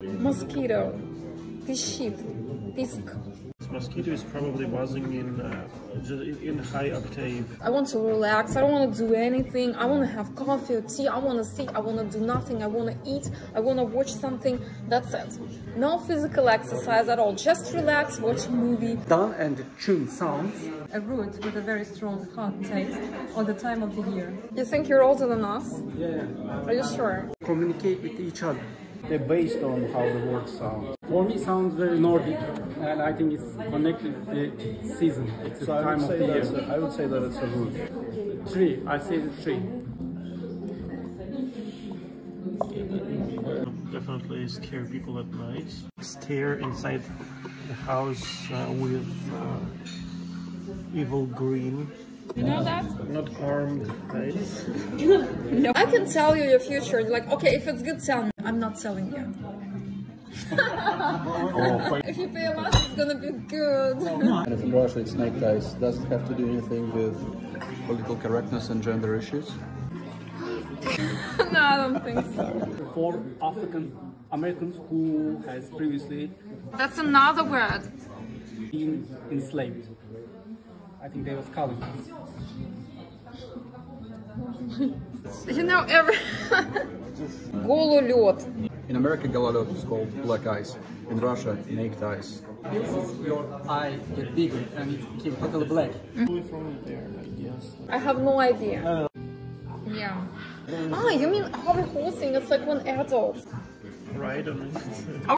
Mosquito. This Pisk. This mosquito is probably buzzing in uh, in high octave. I want to relax. I don't want to do anything. I want to have coffee or tea. I want to sit. I want to do nothing. I want to eat. I want to watch something. That's it. No physical exercise at all. Just relax, watch a movie. Down and tune sounds. A root with a very strong hot taste On the time of the year. You think you're older than us? Yeah. Are you sure? Communicate with each other. They're based on how the words sound. For me, sounds very Nordic, and I think it's connected with the season. It's the So I time of the year. a, I would say that it's a root. Tree. I say the tree. Definitely scare people at night. Stare inside the house uh, with uh, evil green, You know that? not armed, right? No. I can tell you your future. Like, okay, if it's good, tell me. I'm not selling you. Oh. if you pay a lot, it's gonna be good. And if in Russia it's snake ties, does it have to do anything with political correctness and gender issues? no, I don't think so. For African Americans who has previously That's another word. been enslaved. I think they was colonized. You know, every. Гололед. In America, Galalot is called black eyes. In Russia, naked eyes. Your eye get bigger and it became totally black. Probably from there, I guess. I have no idea. Yeah. Ah, you mean how the whole thing is like one adult? Right on it.